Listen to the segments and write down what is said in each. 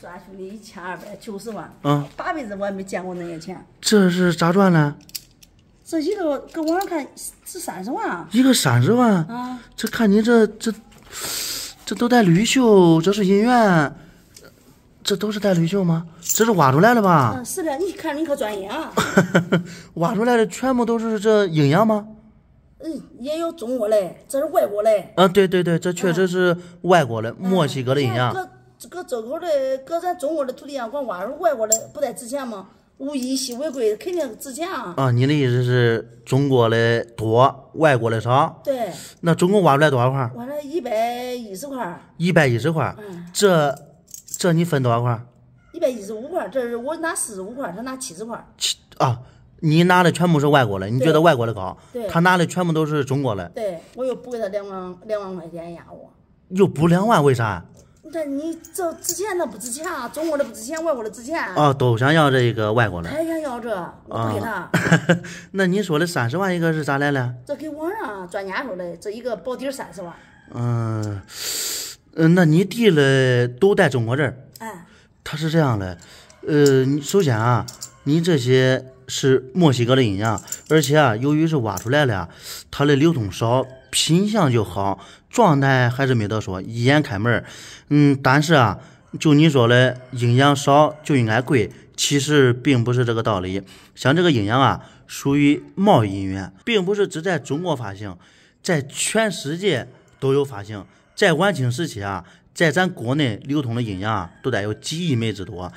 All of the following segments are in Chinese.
赚兄弟一千二百九十万，嗯，八辈子我也没见过那些钱。这是咋赚的？这一个搁网上看是三十万啊！一个三十万，啊，这看你这这这都带绿袖，这是银元，这都是带绿锈吗？这是挖出来的吧？嗯，是的，你看你可专业啊！挖出来的全部都是这营养吗？嗯，也有中国的，这是外国的。嗯，对对对，这确实是外国的，墨西哥的营养。搁搁周口的，搁咱中国的土地上光挖出外国的，不得值钱吗？物以稀为贵，肯定值钱啊！啊，你的意思是中国的多，外国的少？对，那总共挖出来多少块？挖了一百一十块，一百一十块。嗯，这这你分多少块？一百一十五块，这是我拿四十五块，他拿七十块。七啊，你拿的全部是外国的，你觉得外国的高？对他拿的全部都是中国的，对，我又补给他两万两万块钱压我。又补两万，为啥？这你这值钱那不值钱啊？中国的不值钱，外国的值钱。哦，都想要这个外国的。还想要这，我不给他。那你说的三十万一个是咋来的？这给网上专家说的，这一个保底三十万。嗯，嗯，那你弟嘞都带中国这他是这样的，呃，你首先啊，你这些是墨西哥的营养，而且啊，由于是挖出来的，它的流通少，品相就好，状态还是没得说，一眼开门。嗯，但是啊，就你说的营养少就应该贵，其实并不是这个道理。像这个营养啊，属于贸易银元，并不是只在中国发行，在全世界都有发行。在晚清时期啊，在咱国内流通的营养啊，都得有几亿枚之多。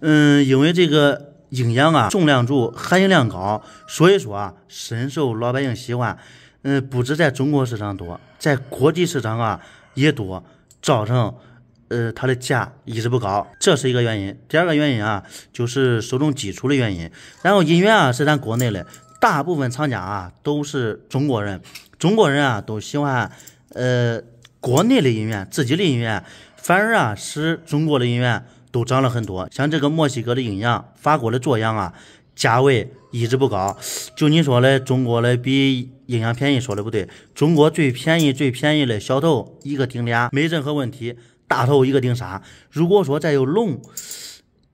嗯，因为这个营养啊，重量足，含银量高，所以说啊，深受老百姓喜欢。嗯，不止在中国市场多，在国际市场啊也多，造成呃它的价一直不高，这是一个原因。第二个原因啊，就是受众基础的原因。然后银元啊是咱国内的，大部分厂家啊都是中国人，中国人啊都喜欢呃国内的银元，自己的银元，反而啊使中国的银元都涨了很多。像这个墨西哥的鹰洋，法国的卓阳啊，价位一直不高。就你说的，中国的比鹰洋便宜，说的不对。中国最便宜最便宜的小头一个顶俩，没任何问题；大头一个顶仨。如果说再有龙，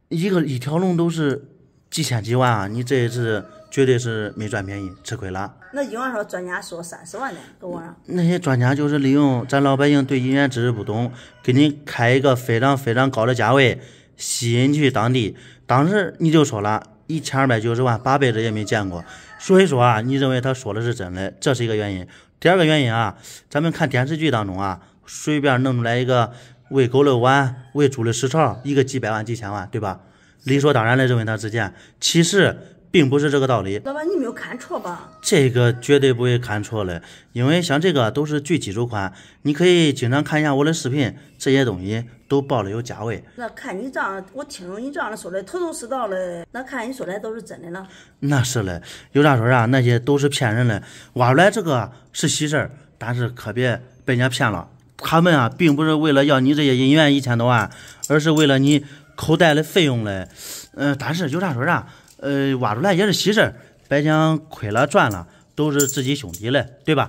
一个一条龙都是几千几万啊，你这一次绝对是没赚便宜，吃亏了。那银行说专家说三十万呢，搁网上。那些专家就是利用咱老百姓对银元知识不懂，给你开一个非常非常高的价位，吸引去当地。当时你就说了一千二百九十万，八辈子也没见过。所以说啊，你认为他说的是真的，这是一个原因。第二个原因啊，咱们看电视剧当中啊，随便弄出来一个喂狗的碗、喂猪的食槽，一个几百万、几千万，对吧？理所当然的认为他值钱，其实并不是这个道理。老板，你没有看错吧？这个绝对不会看错的，因为像这个都是最基础款，你可以经常看一下我的视频，这些东西都报的有价位。那看你这样，我听你这样说的头头是道的，那看你说的都是真的了。那是嘞，有啥说啥，那些都是骗人的。挖出来这个是喜事儿，但是可别被人家骗了。他们啊，并不是为了要你这些银元一千多万，而是为了你口袋的费用嘞。嗯、但是有啥说啥，呃，挖出来也是喜事儿，别讲亏了赚了，都是自己兄弟嘞，对吧？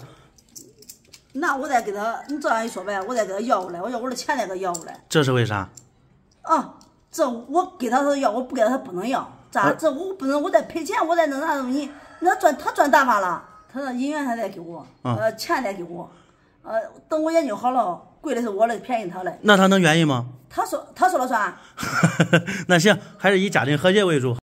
那我再给他，你这样一说呗，我再给他要过来，我要我的钱再给他要过来。这是为啥？啊，这我给他他要，我不给他他不能要，咋？这我不能，我再赔钱，我再弄啥东西？那赚他赚大发了，他那银元他再给我，呃，钱再给我，呃，等我研究好了，贵的是我的，便宜他的。那他能愿意吗？他说他说了算。那行，还是以家庭和谐为主。